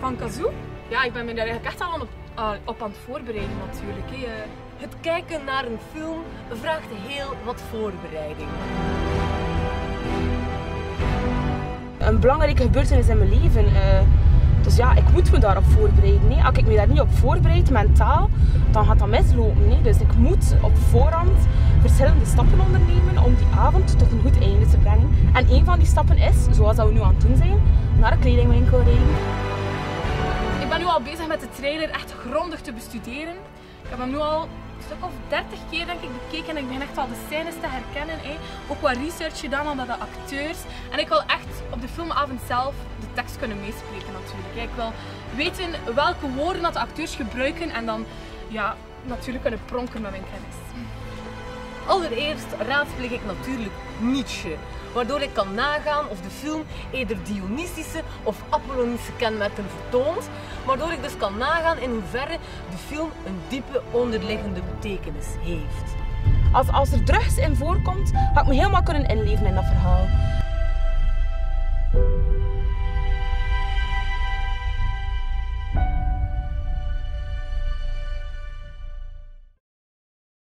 van Kazoo? Ja, ik ben me daar eigenlijk echt al op, uh, op aan het voorbereiden natuurlijk. Hè. Uh, Het kijken naar een film vraagt heel wat voorbereiding. Een belangrijke gebeurtenis in mijn leven. Uh, dus ja, ik moet me daarop voorbereiden. Als ik me daar niet op voorbereid, mentaal, dan gaat dat mislopen. Hè. Dus ik moet op voorhand verschillende stappen ondernemen om die avond tot een goed einde te brengen. En een van die stappen is, zoals dat we nu aan het doen zijn, Ik ben nu al bezig met de trailer echt grondig te bestuderen. Ik heb hem nu al een stuk of 30 keer denk ik bekeken en ik begin echt al de scènes te herkennen. Ook wat research gedaan onder de acteurs. En ik wil echt op de filmavond zelf de tekst kunnen meespreken natuurlijk. Ik wil weten welke woorden dat de acteurs gebruiken en dan ja, natuurlijk kunnen pronken met mijn kennis. Allereerst raadpleeg ik natuurlijk Nietzsche, waardoor ik kan nagaan of de film eerder Dionysische of Apollonische kenmerken vertoont, waardoor ik dus kan nagaan in hoeverre de film een diepe onderliggende betekenis heeft. Als, als er drugs in voorkomt, ga ik me helemaal kunnen inleven in dat verhaal.